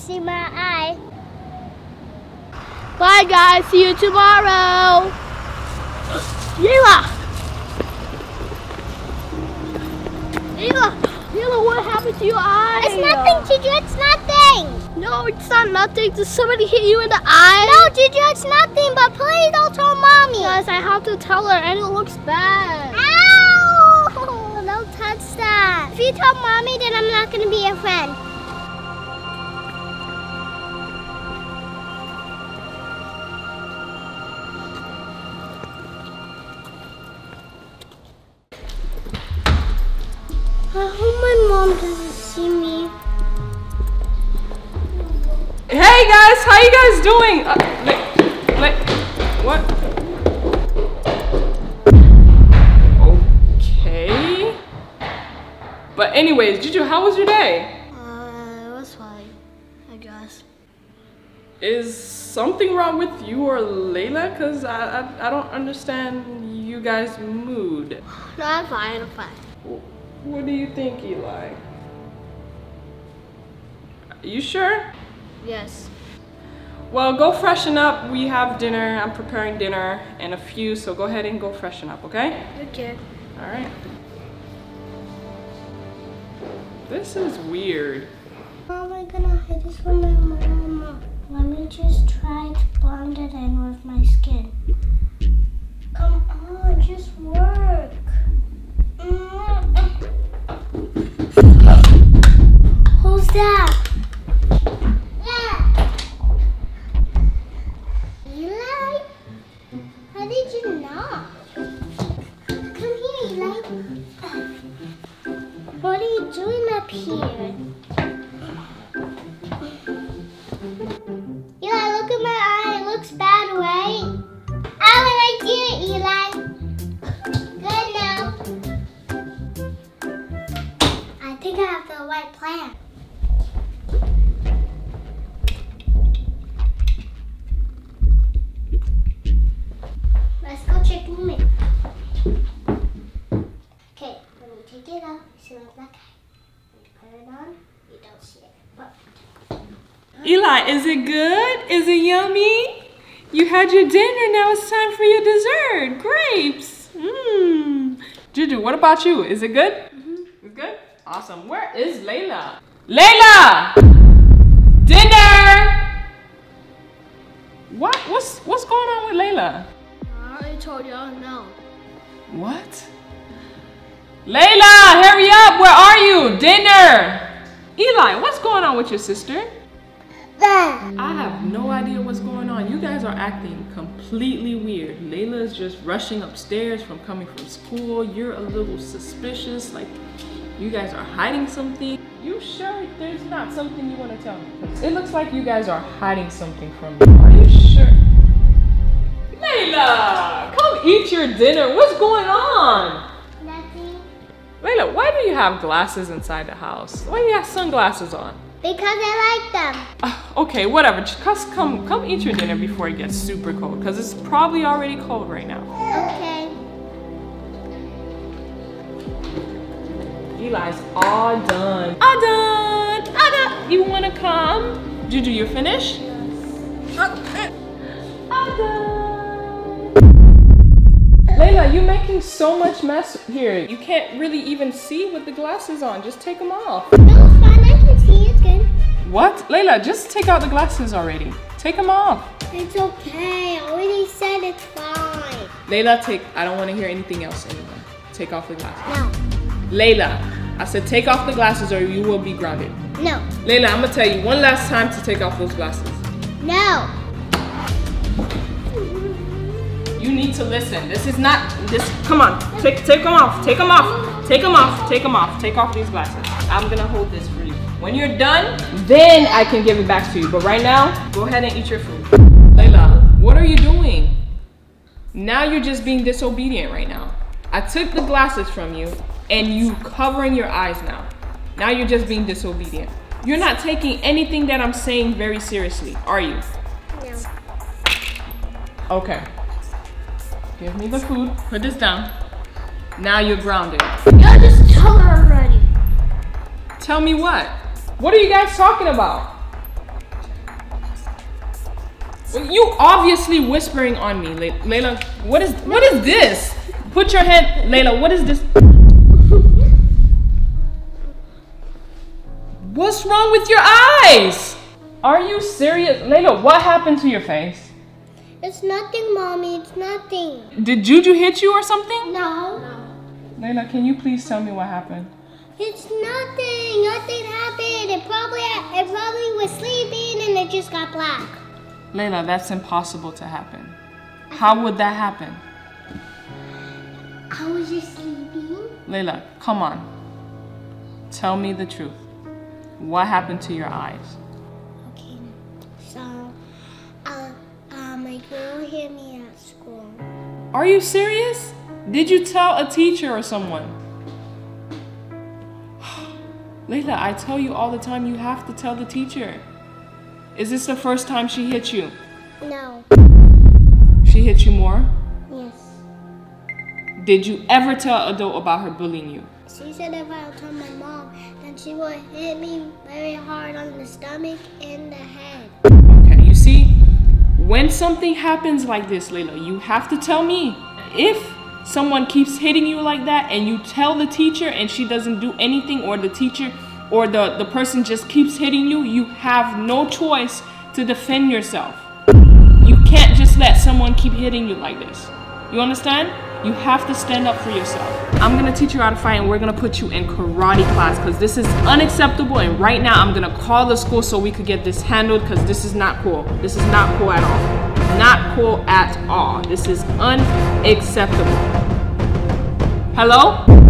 see my eye. Bye guys, see you tomorrow. Yela! Yela! Yela, what happened to your eye? It's nothing, Juju. It's nothing. No, it's not nothing. Did somebody hit you in the eye? No, Juju, it's nothing. But please don't tell mommy. Guys, I have to tell her and it looks bad. Ow! Don't touch that. If you tell mommy, then I'm not gonna be your friend. Hey guys, how you guys doing? Uh, like, like, what? Okay. But anyways, Juju, how was your day? Uh, it was fine, I guess. Is something wrong with you or Layla? Cause I, I, I don't understand you guys' mood. No, I'm fine, I'm fine. What do you think, Eli? Are You sure? Yes. Well, go freshen up. We have dinner. I'm preparing dinner and a few, so go ahead and go freshen up, okay? Okay. All right. This is weird. Oh How am I gonna hide this from my mama? Let me just try to blend it in with my skin. Come on, just work. Mm. What are you doing up here? Eli, look at my eye. It looks bad, right? Oh, Alan, I did it, Eli. Good now. I think I have the right plan. Let's go check the mirror. Okay, when you take it off, you see my black eye. When you put it on, you don't see it. But Eli, is it good? Is it yummy? You had your dinner, now it's time for your dessert. Grapes. Mmm. Juju, what about you? Is it good? Mm It's good? Awesome. Where is Layla? Layla! Dinner! What? What's what's going on with Layla? I already told y'all no. What? Layla, hurry up! Where are you? Dinner! Eli, what's going on with your sister? There. I have no idea what's going on. You guys are acting completely weird. Layla is just rushing upstairs from coming from school. You're a little suspicious, like you guys are hiding something. You sure there's not something you want to tell me? It looks like you guys are hiding something from me. Are you sure? Layla, come eat your dinner. What's going on? Nothing. Layla, why do you have glasses inside the house? Why do you have sunglasses on? Because I like them. Ah, okay, whatever. Just come, come eat your dinner before it gets super cold, cause it's probably already cold right now. Okay. Eli's all done. All done. All done. You wanna come? Juju, you finished? All done. Layla, you're making so much mess here. You can't really even see with the glasses on. Just take them off. What? Layla, just take out the glasses already. Take them off. It's okay. I already said it's fine. Layla, take. I don't want to hear anything else anymore. Take off the glasses. No. Layla, I said take off the glasses or you will be grounded. No. Layla, I'm gonna tell you one last time to take off those glasses. No. You need to listen. This is not this. Come on, take take them off. Take them off. Take them off. Take them off. Take off these glasses. I'm gonna hold this for you. When you're done, then I can give it back to you. But right now, go ahead and eat your food. Layla, what are you doing? Now you're just being disobedient right now. I took the glasses from you and you covering your eyes now. Now you're just being disobedient. You're not taking anything that I'm saying very seriously, are you? No. Okay. Give me the food. Put this down. Now you're grounded. Y'all just tell her already. Tell me what? What are you guys talking about? You obviously whispering on me, Le- Layla. What is what is this? Put your hand, Layla. What is this? What's wrong with your eyes? Are you serious, Layla? What happened to your face? It's nothing, mommy. It's nothing. Did Juju hit you or something? No. Layla, can you please tell me what happened? It's nothing. Nothing happened. It probably it probably was sleeping and it just got black. Layla, that's impossible to happen. How would that happen? I was just sleeping. Layla, come on. Tell me the truth. What happened to your eyes? Okay. So, uh, uh, my girl hit me at school. Are you serious? Did you tell a teacher or someone? Layla, I tell you all the time you have to tell the teacher. Is this the first time she hit you? No. She hit you more? Yes. Did you ever tell an adult about her bullying you? She said if I told my mom, then she would hit me very hard on the stomach and the head. Okay, you see, when something happens like this, Layla, you have to tell me. If someone keeps hitting you like that and you tell the teacher and she doesn't do anything, or the teacher or the, the person just keeps hitting you, you have no choice to defend yourself. You can't just let someone keep hitting you like this. You understand? You have to stand up for yourself. I'm gonna teach you how to fight and we're gonna put you in karate class because this is unacceptable and right now I'm gonna call the school so we could get this handled because this is not cool. This is not cool at all. Not cool at all. This is unacceptable. Hello?